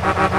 Ha ha ha ha!